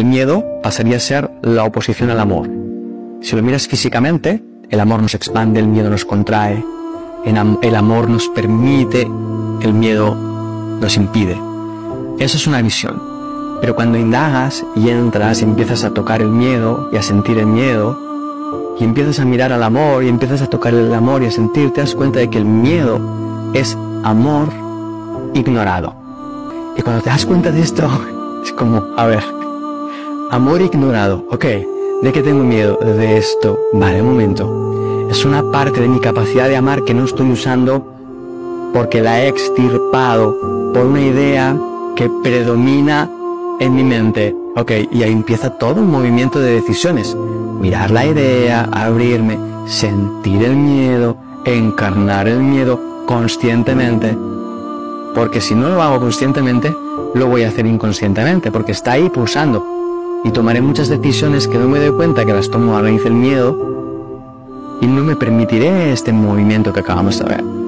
el miedo pasaría a ser la oposición al amor. Si lo miras físicamente, el amor nos expande, el miedo nos contrae, el amor nos permite, el miedo nos impide. Eso es una visión. Pero cuando indagas y entras y empiezas a tocar el miedo y a sentir el miedo, y empiezas a mirar al amor y empiezas a tocar el amor y a sentir, te das cuenta de que el miedo es amor ignorado. Y cuando te das cuenta de esto, es como, a ver, amor ignorado, ok, ¿de qué tengo miedo? De esto, vale, un momento. Es una parte de mi capacidad de amar que no estoy usando porque la he extirpado por una idea que predomina en mi mente. Ok, y ahí empieza todo un movimiento de decisiones. Mirar la idea, abrirme, sentir el miedo, encarnar el miedo conscientemente. Porque si no lo hago conscientemente, lo voy a hacer inconscientemente, porque está ahí pulsando. Y tomaré muchas decisiones que no me doy cuenta que las tomo a raíz del miedo y no me permitiré este movimiento que acabamos de ver.